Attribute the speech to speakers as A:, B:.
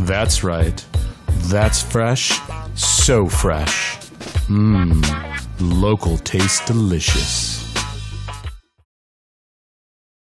A: That's right. That's fresh. So fresh. Mmm. Local taste delicious.